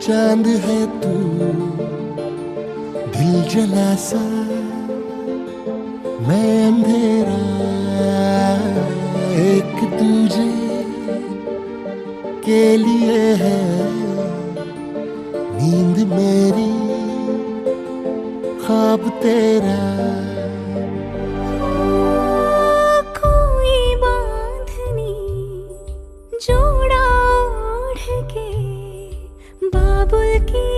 चाँद है तू, दिल जला सा मैं अंधेरा, एक तुझे के लिए है। नींद मेरी, ख्वाब तेरा। कोई बांधनी, जोड़ा की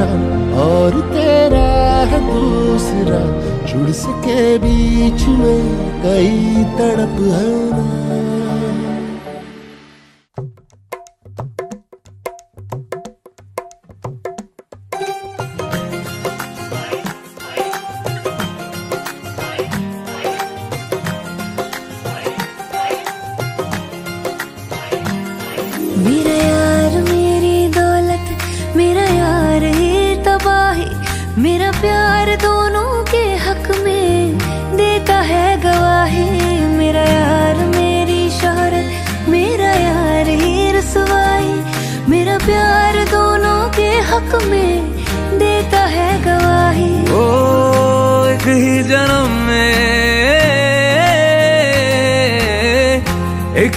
मैं सिरा और तेरा है दूसरा। जुड़ सके बीच में कई तड़प है ना मेरा प्यार दोनों के हक में देता है गवाही। मेरा यार, मेरी शहरत, मेरा यार ही रसवाई मेरा प्यार दोनों के हक में देता है गवाही। ओ, एक ही जन्म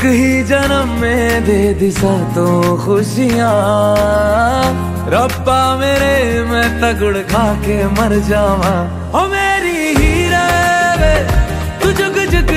ही जन्म में दे दिशा तो खुशियाँ। रब्बा मेरे, मैं तगड़ खा के मर जावा। ओ मेरी हीरे वे तू जुग जुग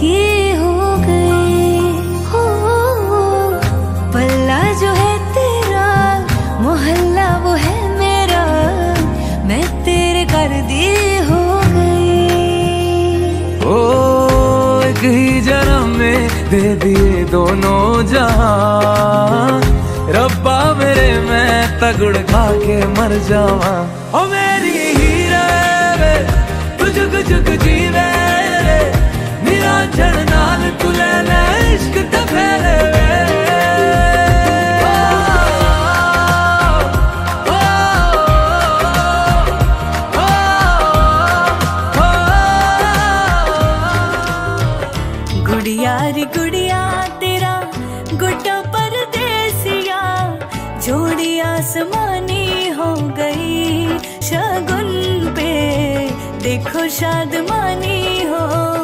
हो हो जो है तेरा, मोहल्ला वो है मेरा। मैं तेरे कर दी हो गई ओ में दे दिए दोनों जहाँ रब्बा मेरे, मैं तगड़ खा के मर जावा। ओ मेरी गुड्डा परदेसिया जोड़ी आसमानी हो गई। शगुन पे देखो शादमानी हो।